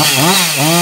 Ah, ah, ah.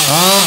Oh.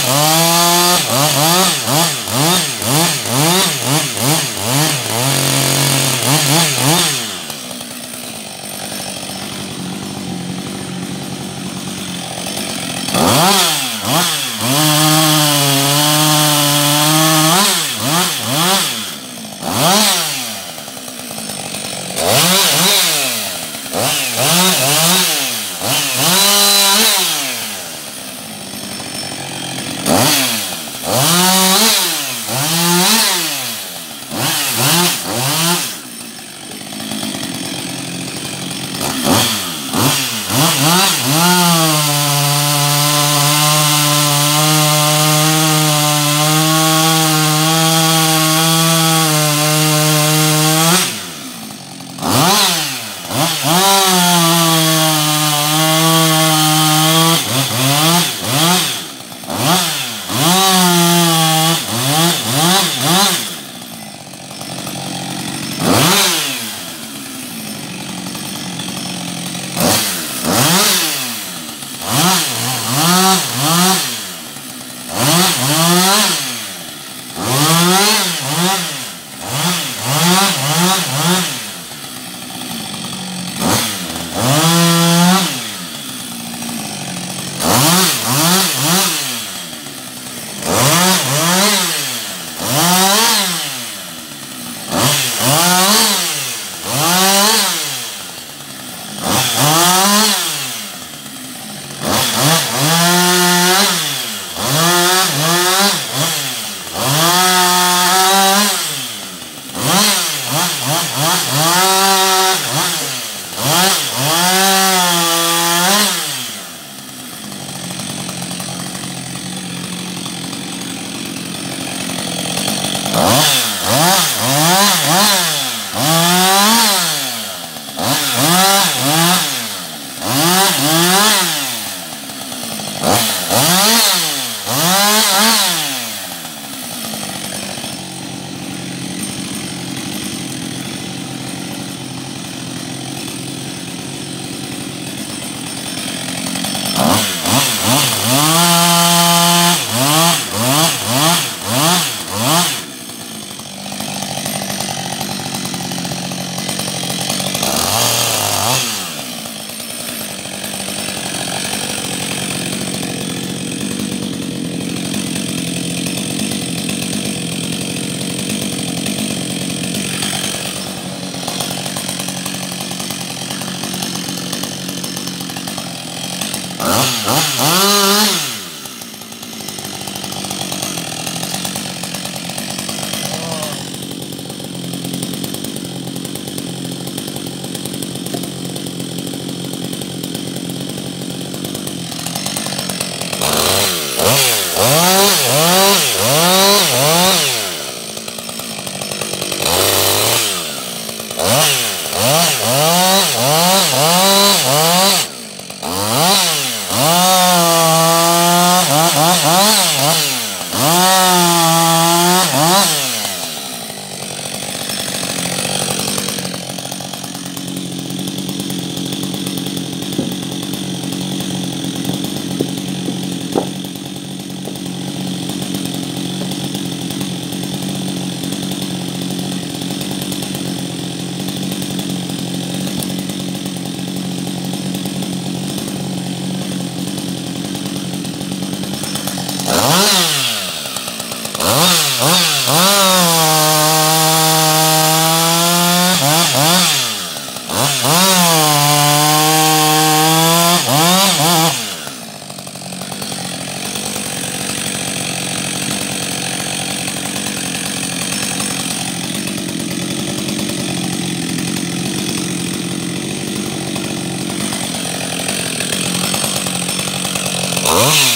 Ah, ah, ah, ah.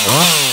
Wow.